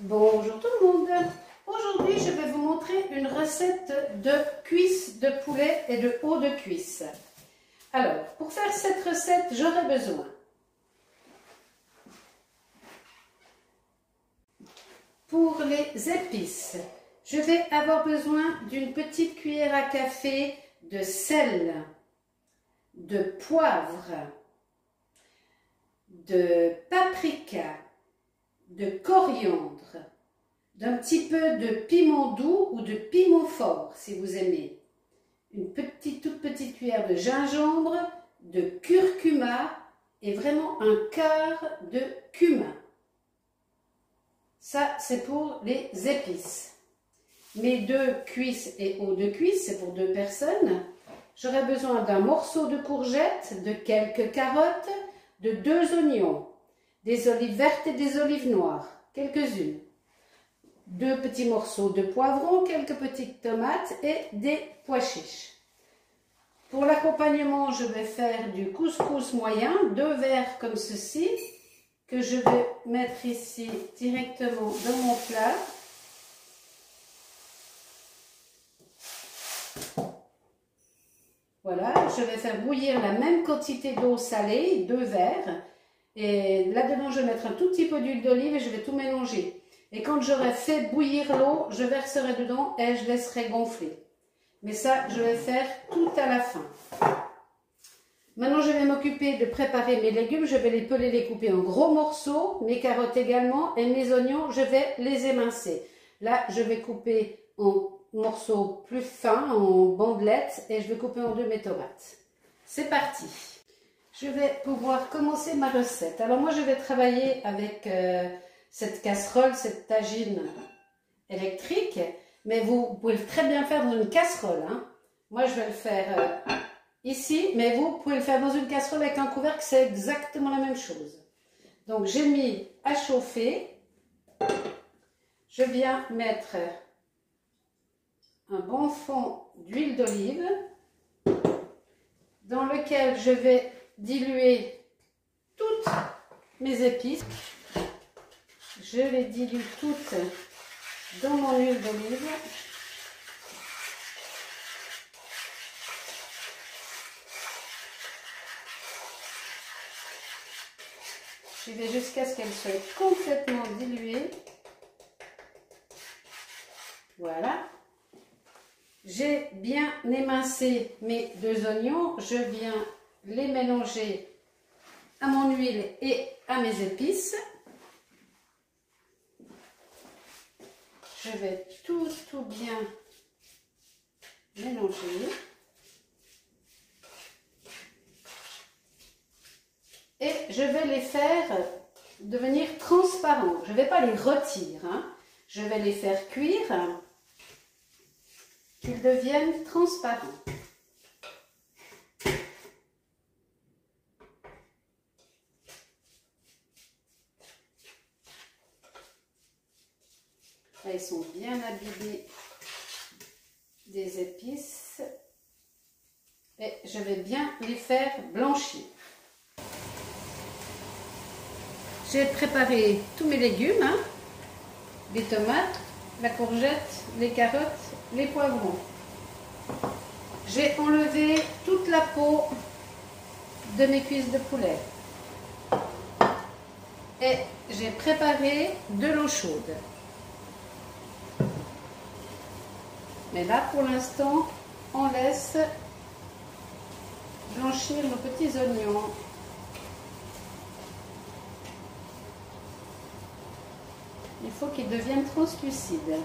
Bonjour tout le monde Aujourd'hui je vais vous montrer une recette de cuisses de poulet et de haut de cuisse. Alors, pour faire cette recette, j'aurai besoin Pour les épices, je vais avoir besoin d'une petite cuillère à café de sel, de poivre, de paprika, de coriandre, d'un petit peu de piment doux ou de piment fort si vous aimez, une petite, toute petite cuillère de gingembre, de curcuma et vraiment un quart de cumin. Ça, c'est pour les épices. Mes deux cuisses et eau de cuisse, c'est pour deux personnes. J'aurai besoin d'un morceau de courgette, de quelques carottes, de deux oignons, des olives vertes et des olives noires, quelques-unes, deux petits morceaux de poivron, quelques petites tomates et des pois chiches. Pour l'accompagnement, je vais faire du couscous moyen, deux verres comme ceci, que je vais mettre ici directement dans mon plat. Voilà, je vais faire bouillir la même quantité d'eau salée, deux verres. Et là-dedans, je vais mettre un tout petit peu d'huile d'olive et je vais tout mélanger. Et quand j'aurai fait bouillir l'eau, je verserai dedans et je laisserai gonfler. Mais ça, je vais faire tout à la fin. Maintenant, je vais m'occuper de préparer mes légumes. Je vais les peler, les couper en gros morceaux, mes carottes également, et mes oignons, je vais les émincer. Là, je vais couper en morceaux plus fins, en bandelettes, et je vais couper en deux mes tomates. C'est parti je vais pouvoir commencer ma recette. Alors moi, je vais travailler avec euh, cette casserole, cette tagine électrique, mais vous pouvez très bien faire dans une casserole. Hein. Moi, je vais le faire euh, ici, mais vous pouvez le faire dans une casserole avec un couvercle, c'est exactement la même chose. Donc, j'ai mis à chauffer. Je viens mettre un bon fond d'huile d'olive dans lequel je vais diluer toutes mes épices. Je les dilue toutes dans mon huile d'olive. Je vais jusqu'à ce qu'elles soient complètement diluées. Voilà. J'ai bien émincé mes deux oignons. Je viens les mélanger à mon huile et à mes épices. Je vais tout, tout bien mélanger. Et je vais les faire devenir transparents. Je ne vais pas les retirer. Hein. Je vais les faire cuire qu'ils deviennent transparents. Sont bien abîmés des épices. Et je vais bien les faire blanchir. J'ai préparé tous mes légumes, hein. les tomates, la courgette, les carottes, les poivrons. J'ai enlevé toute la peau de mes cuisses de poulet. Et j'ai préparé de l'eau chaude. Mais là, pour l'instant, on laisse blanchir nos petits oignons. Il faut qu'ils deviennent translucides.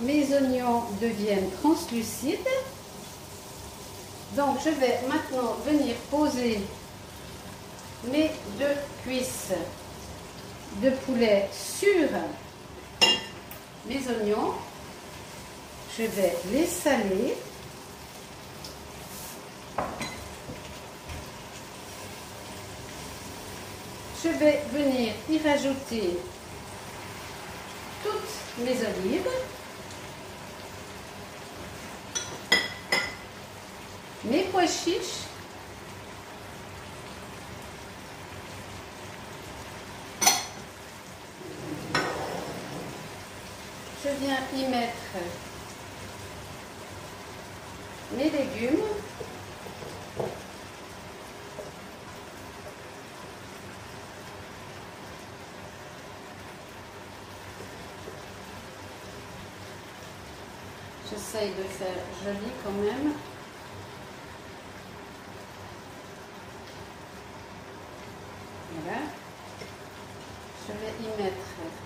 Mes oignons deviennent translucides. Donc, je vais maintenant venir poser mes deux cuisses de poulet sur mes oignons. Je vais les saler. Je vais venir y rajouter toutes mes olives. Mes pois chiches je viens y mettre mes légumes. J'essaye de faire joli quand même. Voilà. Je vais y mettre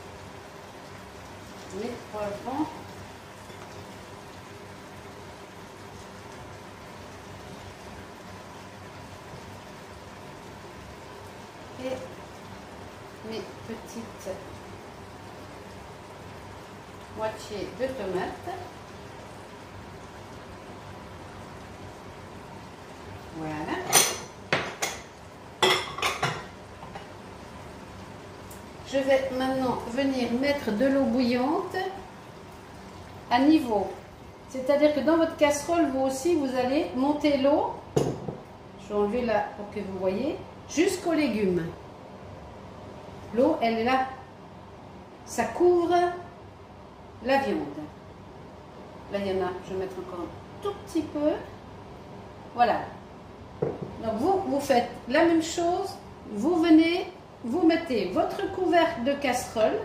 Et mes petites moitiés de tomates. Je vais maintenant venir mettre de l'eau bouillante à niveau. C'est-à-dire que dans votre casserole, vous aussi, vous allez monter l'eau. Je vais enlever là pour que vous voyez. Jusqu'aux légumes. L'eau, elle est là. Ça couvre la viande. Là, il y en a, je vais mettre encore un tout petit peu. Voilà. Donc, vous, vous faites la même chose. Vous venez vous mettez votre couvercle de casserole.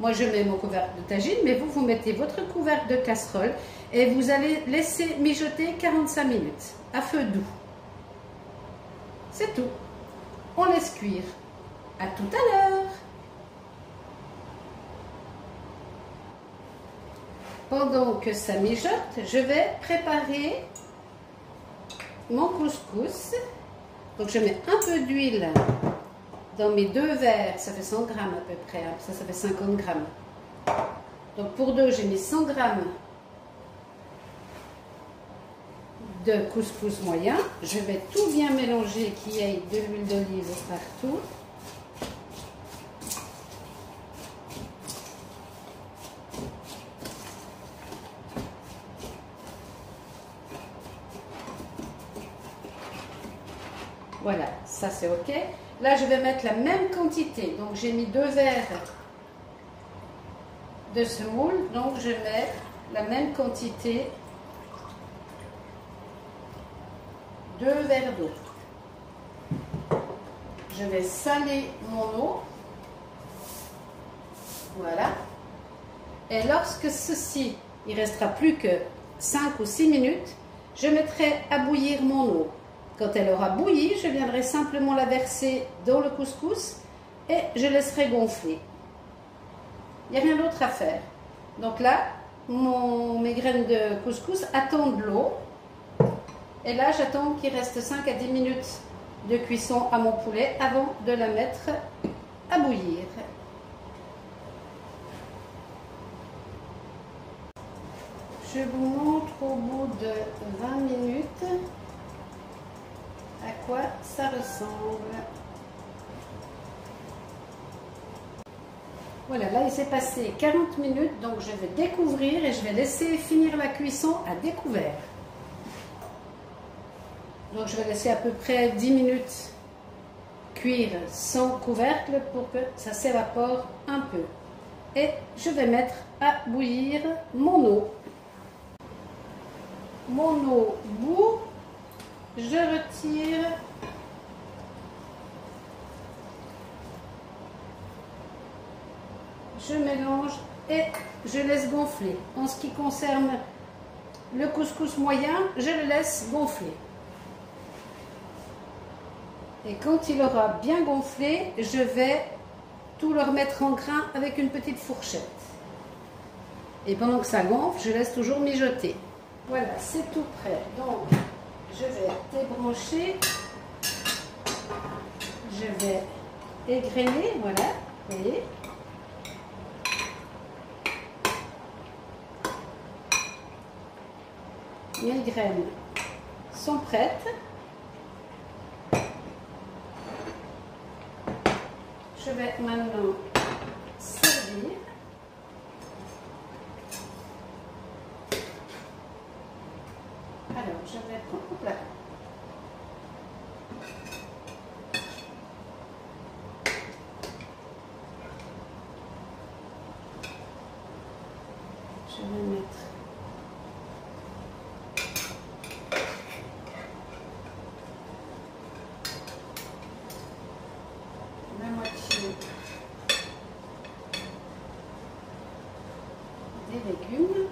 Moi, je mets mon couvercle de tagine, mais vous, vous mettez votre couvercle de casserole et vous allez laisser mijoter 45 minutes à feu doux. C'est tout. On laisse cuire. À tout à l'heure. Pendant que ça mijote, je vais préparer mon couscous. Donc, je mets un peu d'huile dans mes deux verres, ça fait 100 grammes à peu près, hein. ça, ça fait 50 grammes. Donc pour deux, j'ai mis 100 grammes de couscous moyen. Je vais tout bien mélanger, qu'il y ait de l'huile d'olive partout. Voilà, ça c'est ok. Là, je vais mettre la même quantité. Donc, j'ai mis deux verres de semoule. Donc, je mets la même quantité. Deux verres d'eau. Je vais saler mon eau. Voilà. Et lorsque ceci, il restera plus que 5 ou 6 minutes, je mettrai à bouillir mon eau. Quand elle aura bouilli, je viendrai simplement la verser dans le couscous et je laisserai gonfler. Il n'y a rien d'autre à faire. Donc là, mes graines de couscous attendent l'eau. Et là, j'attends qu'il reste 5 à 10 minutes de cuisson à mon poulet avant de la mettre à bouillir. Je vous montre au bout de 20 minutes ça ressemble. Voilà, là il s'est passé 40 minutes, donc je vais découvrir et je vais laisser finir la cuisson à découvert. Donc je vais laisser à peu près 10 minutes cuire sans couvercle pour que ça s'évapore un peu. Et je vais mettre à bouillir mon eau. Mon eau bout je retire je mélange et je laisse gonfler. En ce qui concerne le couscous moyen, je le laisse gonfler. Et quand il aura bien gonflé, je vais tout le remettre en grain avec une petite fourchette. Et pendant que ça gonfle, je laisse toujours mijoter. Voilà, c'est tout prêt. Donc, je vais débrancher, je vais égrener, voilà, vous voyez. Mes graines sont prêtes. Je vais maintenant servir. Alors, je vais prendre là. Je vais mettre la moitié des légumes.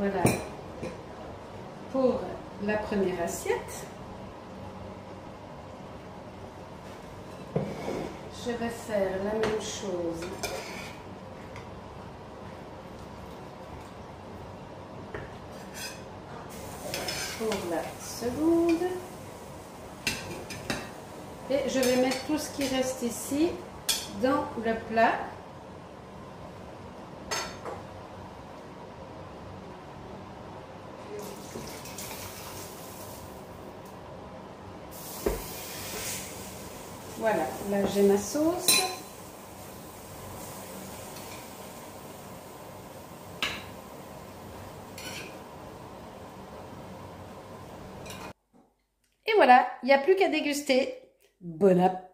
Voilà pour la première assiette. Je vais faire la même chose pour la seconde. Et je vais mettre tout ce qui reste ici dans le plat. Voilà, là j'ai ma sauce. Et voilà, il n'y a plus qu'à déguster. Bon appétit